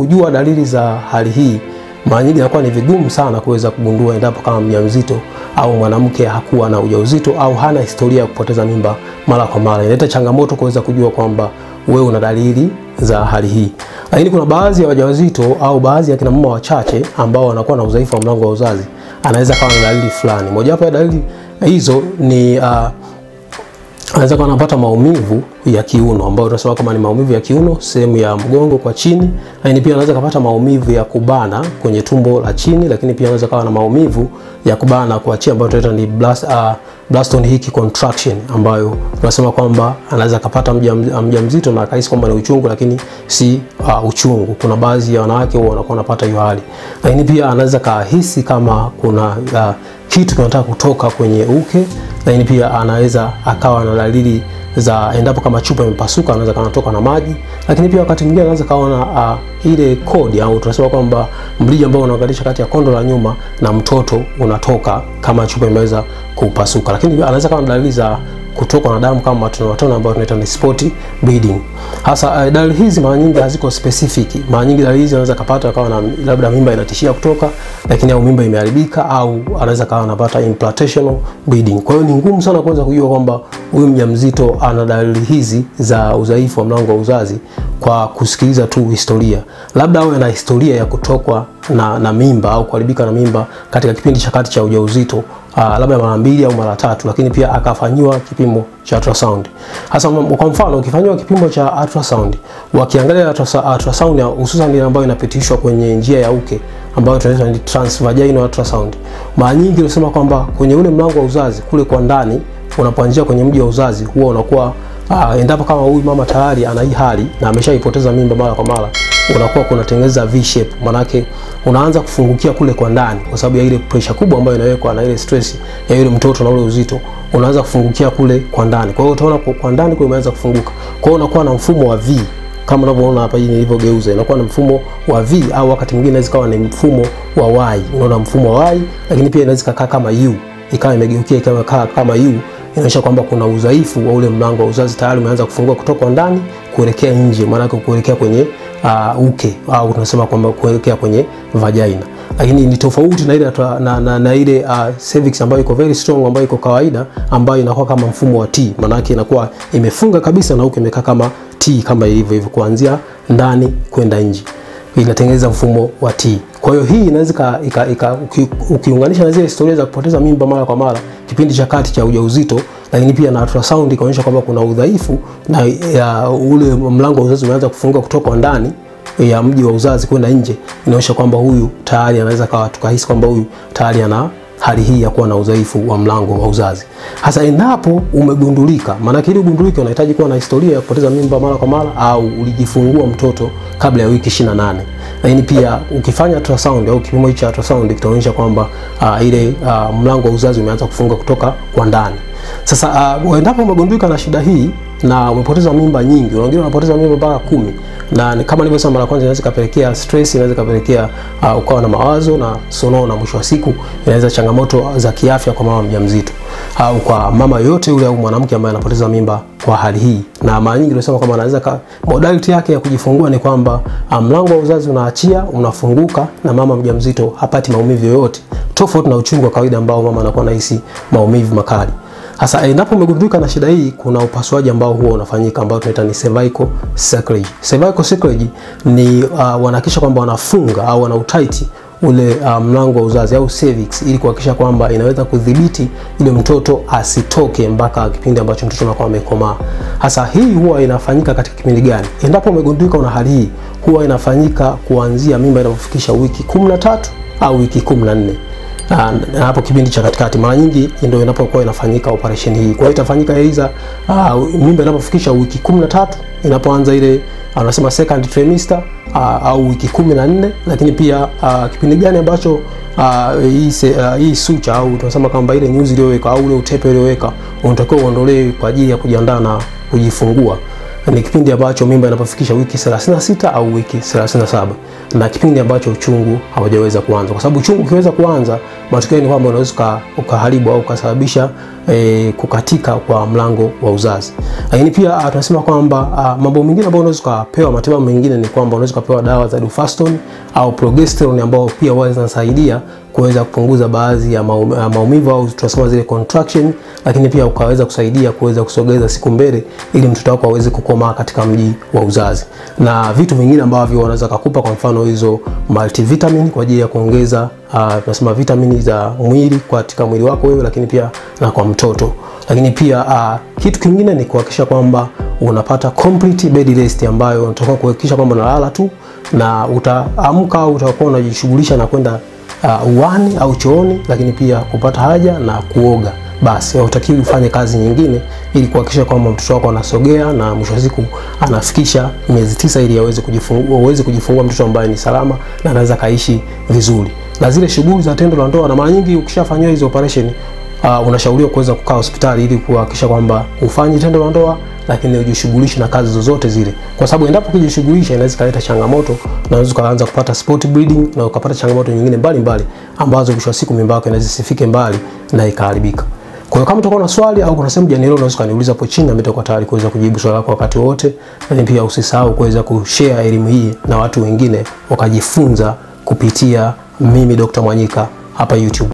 kujua dalili za hali hii mara nyingi inakuwa ni vigumu sana kuweza kugundua endapo kama mjamzito au mwanamke hakuwa na ujauzito au hana historia ya kupoteza mimba mara kwa mara. Inaleta changamoto kuweza kujua kwamba wewe una dalili za hali hii. Lakini kuna baadhi ya wajawazito au baadhi ya kina mama wachache ambao wanakuwa na udhaifu wa mlango wa uzazi, anaweza kawa na dalili fulani. Mojawapo ya dalili hizo ni uh, anaweza kuwa anapata maumivu ya kiuno ambayo tunasema kama ni maumivu ya kiuno sehemu ya mgongo kwa chini, lakini pia anaweza kupata maumivu ya kubana kwenye tumbo la chini, lakini pia anaweza kawa na maumivu ya kubana kwa chini ambayo tunaita ni blast, uh, Blaston Hicks contraction ambayo tunasema kwamba anaweza kupata mjamzito na akahisi kwamba ni uchungu, lakini si uh, uchungu. Kuna baadhi ya wanawake wanakuwa wanapata hiyo hali, lakini pia anaweza kahisi kama kuna uh, kitu kinataka kutoka kwenye uke, lakini pia anaweza akawa na dalili za endapo kama chupa imepasuka, anaweza kanatoka na maji, lakini pia wakati mwingine anaweza kaona uh, ile kodi au tunasema kwamba mlija ambao unaunganisha kati ya kondo la nyuma na mtoto unatoka kama chupa imeweza kupasuka, lakini anaweza kawa na dalili za kutokwa na damu kama matone matone ambayo tunaita ni spot bleeding. Hasa uh, dalili hizi mara nyingi haziko specific. Mara nyingi dalili hizi anaweza kapata akawa na labda mimba inatishia kutoka, lakini au mimba imeharibika au anaweza kawa anapata implantational bleeding. Kwa hiyo ni ngumu sana kuweza kujua kwamba huyu mjamzito ana dalili hizi za udhaifu wa mlango wa uzazi kwa kusikiliza tu historia. Labda awe na historia ya kutokwa na, na mimba au kuharibika na mimba katika kipindi cha kati cha ujauzito Uh, labda mara mbili au mara tatu, lakini pia akafanyiwa kipimo cha ultrasound. Hasa kwa mfano ukifanyiwa kipimo cha ultrasound, wakiangalia ultrasound hususan ile ambayo inapitishwa kwenye njia ya uke ambayo tunaita ni transvaginal ultrasound, mara nyingi unasema kwamba kwenye ule mlango wa uzazi kule kwa ndani unapoanzia kwenye mji wa uzazi huwa unakuwa uh, endapo kama huyu mama tayari ana hii hali na ameshaipoteza mimba mara kwa mara unakuwa kunatengeneza V shape, manake unaanza kufungukia kule kwa ndani, kwa sababu ya ile pressure kubwa ambayo inawekwa na ile stress ya yule mtoto na ule uzito, unaanza kufungukia kule kwa ndani. Kwa hiyo utaona kwa ndani kule imeanza kufunguka, kwa hiyo unakuwa na mfumo wa V. Kama unavyoona hapa, hii nilivyogeuza, inakuwa na mfumo wa V au wakati mwingine inaweza kawa ni mfumo wa Y. Unaona mfumo wa Y, lakini pia inaweza kukaa kama U, ikawa imegeukia ikawa kama U inaonyesha kwamba kuna udhaifu wa ule mlango wa uzazi tayari umeanza kufungua kutoka ndani kuelekea nje, maana kuelekea kwenye uh, uke au tunasema kwamba kuelekea kwenye vagina, lakini ni tofauti na ile na, na, na ile uh, cervix ambayo iko very strong ambayo iko kawaida ambayo inakuwa kama mfumo wa T, maana yake inakuwa imefunga kabisa na uke imekaa kama T kama ilivyo hivyo kuanzia ndani kwenda nje, inatengeneza mfumo wa T. Kwa hiyo hii inaweza ukiunganisha na zile historia za kupoteza mimba mara kwa mara kipindi cha kati cha ujauzito, lakini pia na ultrasound ikaonyesha kwamba kuna udhaifu na ya, ule mlango wa uzazi umeanza kufunguka kutoka ndani ya mji wa uzazi kwenda nje, inaonyesha kwamba huyu tayari anaweza kawa tukahisi kwamba huyu tayari ana hali hii ya kuwa na udhaifu wa mlango wa uzazi. Hasa endapo umegundulika, maana ili ugundulike unahitaji kuwa na historia ya kupoteza mimba mara kwa mara au ulijifungua mtoto kabla ya wiki 28. Lakini pia ukifanya ultrasound au kipimo cha ultrasound kitaonyesha kwamba uh, ile uh, mlango wa uzazi umeanza kufunga kutoka kwa ndani. Sasa uh, endapo umegundulika na shida hii na umepoteza mimba nyingi, wengine wanapoteza mimba mpaka kumi, na kama nilivyosema mara kwanza, inaweza kapelekea stress, inaweza kapelekea uh, ukawa na mawazo na sonono, na mwisho wa siku inaweza changamoto za kiafya kwa mama mjamzito au uh, kwa mama yote yule au mwanamke ambaye anapoteza mimba kwa hali hii. Na mara nyingi tunasema kwamba anaweza modality yake ya kujifungua ni kwamba mlango wa uzazi unaachia, unafunguka na mama mjamzito hapati maumivu yoyote, tofauti na uchungu wa kawaida ambao mama anakuwa anahisi maumivu makali. Sasa endapo umegundulika na shida hii, kuna upasuaji ambao huwa unafanyika ambao tunaita ni cervical sacrilege. Cervical sacrilege ni uh, wanahakikisha kwamba wanafunga au wana utaiti ule uh, mlango wa uzazi au cervix ili kuhakikisha kwamba inaweza kudhibiti ile mtoto asitoke mpaka kipindi ambacho mtoto anakuwa amekomaa. Hasa hii huwa inafanyika katika kipindi gani? Endapo umegundulika una hali hii, huwa inafanyika kuanzia mimba inapofikisha wiki 13 au wiki 14 na hapo kipindi cha katikati mara nyingi ndio inapokuwa inafanyika operation hii. Kwa hiyo itafanyika aidha uh, mimba inapofikisha wiki 13 inapoanza ile anasema uh, second trimester uh, au wiki 14, lakini pia uh, kipindi gani ambacho uh, hii uh, hii sucha au tunasema kwamba ile nyuzi iliyoweka au ule utepe ulioweka unatakiwa uondolewe kwa ajili ya kujiandaa na kujifungua. Ni kipindi ambacho mimba inapofikisha wiki 36 au wiki 37, na kipindi ambacho uchungu hawajaweza kuanza, kwa sababu uchungu ukiweza kuanza matokeo ni kwamba unaweza ukaharibu au ukasababisha e, kukatika kwa mlango wa uzazi. Lakini pia tunasema kwamba mambo mengine ambayo unaweza ukapewa, matibabu mengine ni kwamba unaweza ukapewa dawa za Duphaston au progesterone ambao pia huwa zinasaidia kuweza kupunguza baadhi ya maumivu au tunasema zile contraction, lakini pia ukaweza kusaidia kuweza kusogeza siku mbele ili mtoto wako aweze kukomaa katika mji wa uzazi, na vitu vingine ambavyo wanaweza kukupa, kwa mfano hizo multivitamin kwa ajili ya kuongeza uh, tunasema vitamini za mwili katika mwili wako wewe, lakini pia na kwa mtoto. Lakini pia uh, kitu kingine ni kuhakikisha kwamba unapata complete bed rest ambayo unatakiwa kuhakikisha kwamba unalala tu na utaamka au utakuwa unajishughulisha na kwenda uh, uani au chooni, lakini pia kupata haja na kuoga. Basi hautakiwi ufanye kazi nyingine ili kuhakikisha kwamba mtoto wako anasogea na mwisho wa siku anafikisha miezi tisa ili aweze kujifungua, aweze kujifungua mtoto ambaye ni salama na anaweza kaishi vizuri. Na zile shughuli za tendo la ndoa, na mara nyingi ukishafanywa hizo operation uh, unashauriwa kuweza kukaa hospitali ili kuhakikisha kwamba ufanye tendo la ndoa lakini ujishughulishe na kazi zozote zile, kwa sababu endapo ukijishughulisha inaweza kaleta changamoto na unaweza kuanza kupata spot bleeding na ukapata changamoto nyingine mbalimbali ambazo mwisho wa siku mimba yako inaweza isifike mbali na ikaharibika. Kwa hiyo kama utakuwa na swali au kuna sehemu hujanielewa, unaweza kuniuliza hapo chini na mimi nitakuwa tayari kuweza kujibu swali lako wakati wote. Lakini pia usisahau kuweza kushare elimu hii na watu wengine wakajifunza kupitia mimi Dr. Mwanyika hapa YouTube.